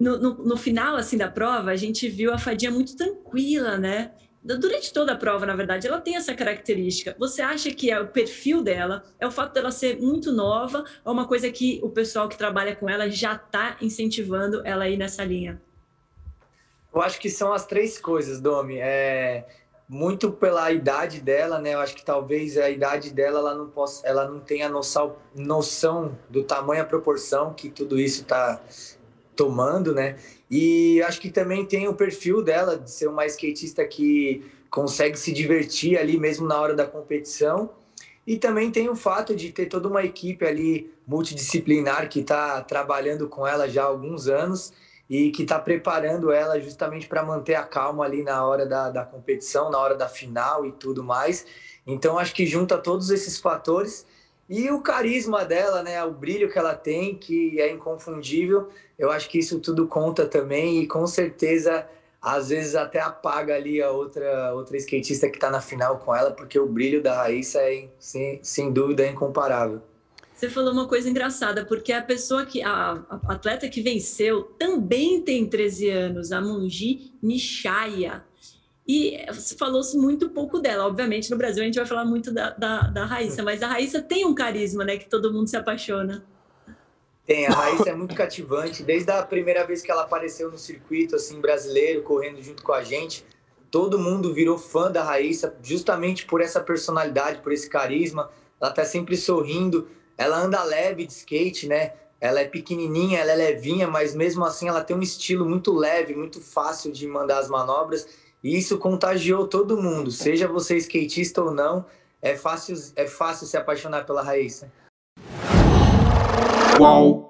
no, no, final assim da prova, a gente viu a fadinha muito tranquila, né? Durante toda a prova, na verdade, ela tem essa característica. Você acha que é o perfil dela, é o fato dela ser muito nova, ou uma coisa que o pessoal que trabalha com ela já está incentivando ela a ir nessa linha? Eu acho que são as três coisas, Domi. É muito pela idade dela, né? Eu acho que talvez a idade dela ela não possa, ela não tenha noção, noção do tamanho, a proporção que tudo isso está tomando, né? E acho que também tem o perfil dela de ser uma skatista que consegue se divertir ali mesmo na hora da competição. E também tem o fato de ter toda uma equipe ali multidisciplinar que está trabalhando com ela já há alguns anos e que está preparando ela justamente para manter a calma ali na hora da, da competição, na hora da final e tudo mais. Então acho que junta todos esses fatores e o carisma dela, né, o brilho que ela tem, que é inconfundível, eu acho que isso tudo conta também e com certeza às vezes até apaga ali a outra outra skatista que está na final com ela, porque o brilho da Raíssa é sem, sem dúvida incomparável. Você falou uma coisa engraçada, porque a pessoa que a, a atleta que venceu também tem 13 anos, a Mungi Nishaya. E falou-se muito pouco dela. Obviamente, no Brasil a gente vai falar muito da, da, da Raíssa, mas a Raíssa tem um carisma, né? Que todo mundo se apaixona. Tem, a Raíssa é muito cativante. Desde a primeira vez que ela apareceu no circuito assim brasileiro, correndo junto com a gente, todo mundo virou fã da Raíssa, justamente por essa personalidade, por esse carisma. Ela tá sempre sorrindo. Ela anda leve de skate, né? Ela é pequenininha, ela é levinha, mas mesmo assim ela tem um estilo muito leve, muito fácil de mandar as manobras. E isso contagiou todo mundo, seja você skatista ou não, é fácil, é fácil se apaixonar pela Raíssa. Qual